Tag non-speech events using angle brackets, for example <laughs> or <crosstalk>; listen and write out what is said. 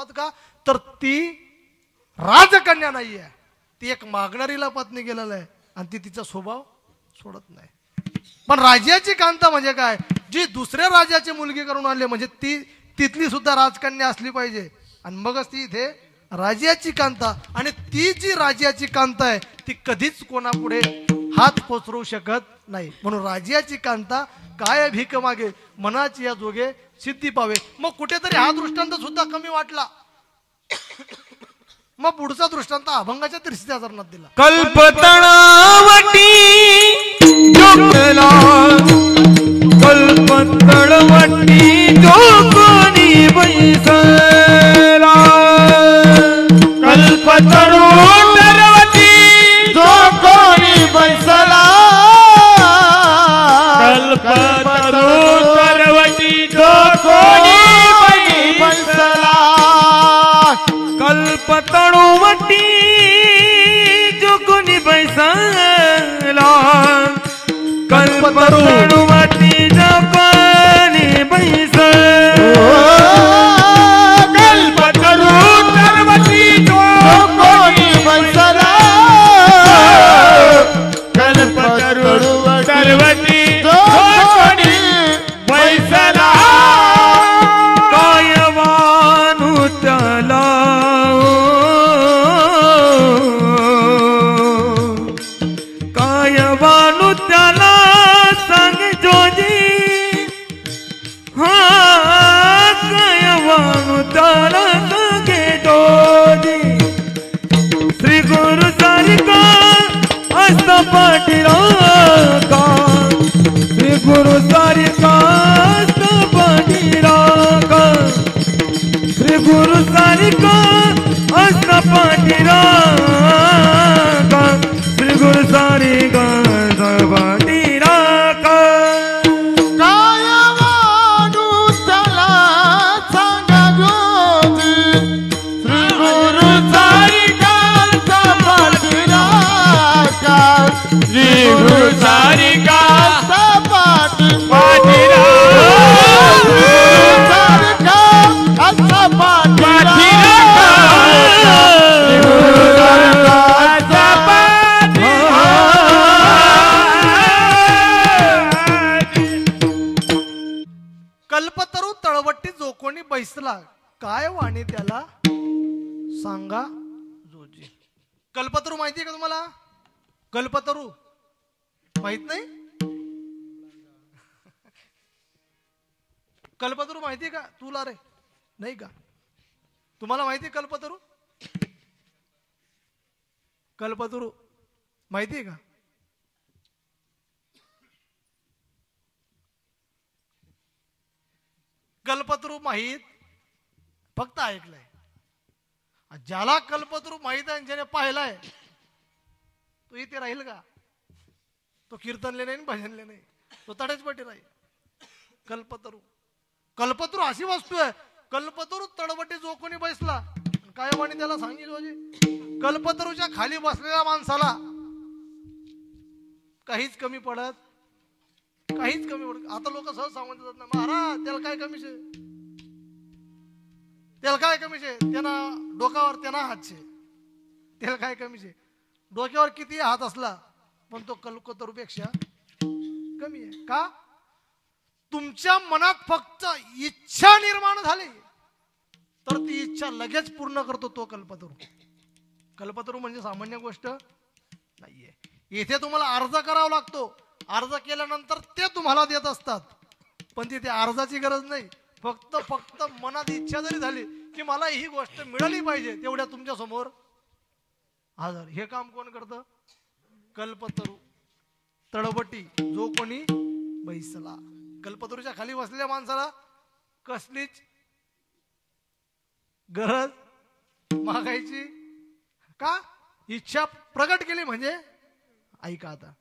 लपात का तर ती राजकन्या नाहीये. ती एक मागणारीला पत्नी गेलेलं आहे. आणि ती तिचा स्वभाव सोडत नाही. पण राजाची कांता म्हणजे काय? जी दुसऱ्या राजाची मुलगी करून आली म्हणजे ती तिथली सुद्धा राजकन्या असली पाहिजे. आणि मगच ती इथे राजाची कांता. आणि ती जी राजाची कांता आहे ती कधीच कोणापुढे हात पसरू शकत नाही. म्हणून राजाची कांता काय भीक मागे मनाची या जोगे सिद्धी पावे. मग कुठेतरी हा दृष्टांत सुद्धा कमी वाटला. मग पुढचा दृष्टांत अभंगाच्या त्रिस्ती चरणात दिला. कल्पतणावटी कल्पतळुवटी जो कोणी बैसला. कल्पतळुवटी त्याला सांग हा कायवानु त्याला सांगे श्री गुरु सारिका अस्त पाठीराका श्री गुरु सारिका अस्त पाठीराका श्री गुरु सारिका अस्त पाठीराका आणि त्याला सांगा जोजी. कल्पतरू माहितीये का तुम्हाला? कल्पतरू. माहीत नाही? <laughs> कल्पतरू माहितीये का? तुला रे. नाही का? तुम्हाला माहितीये कल्पतरू? कल्पतरू. माहितीये का? कल्पतरू माहीत फक्त ऐकलंय. ज्याला कल्पतरू माहीत आहे आणि ज्याने पाहिलाय तो इथे राहील का? तो कीर्तनले नाही भजनले नाही. तो तडेचपटी राहील. कल्पतरू. कल्पतरू अशी वस्तू आहे. कल्पतरू तडबटी जो कोणी बसला काय वाणी त्याला सांगितलं म्हणजे कल्पतरूच्या खाली बसलेल्या माणसाला काहीच कमी पडत काहीच कमी पडत. आता लोक सहज सांगून देतात ना महाराज त्याला काय कमी आहे? त्याला काय कमी आहे? त्यांना डोकावर त्यांना हात शे त्याला काय कमी शे डोक्यावर किती हात असला पण तो कल्पतरूपेक्षा कमी आहे. का? तुमच्या मनात फक्त इच्छा निर्माण झाली तर ती इच्छा लगेच पूर्ण करतो तो कल्पतरू. कल्पतरू म्हणजे सामान्य गोष्ट नाहीये. इथे तुम्हाला अर्ज करावा लागतो. अर्ज केल्यानंतर ते तुम्हाला देत असतात. पण तिथे अर्जाची गरज नाही. फक्त फक्त मनात इच्छा जरी झाली की मला ही गोष्ट मिळाली पाहिजे तेवढ्या तुमच्यासमोर. हजर हे काम कोण करतं? कल्पतरू. तळबटी जो कोणी बैसला. कल्पतरूच्या खाली बसलेल्या माणसाला कसलीच गरज मागायची का? इच्छा प्रकट केली म्हणजे ऐका आता.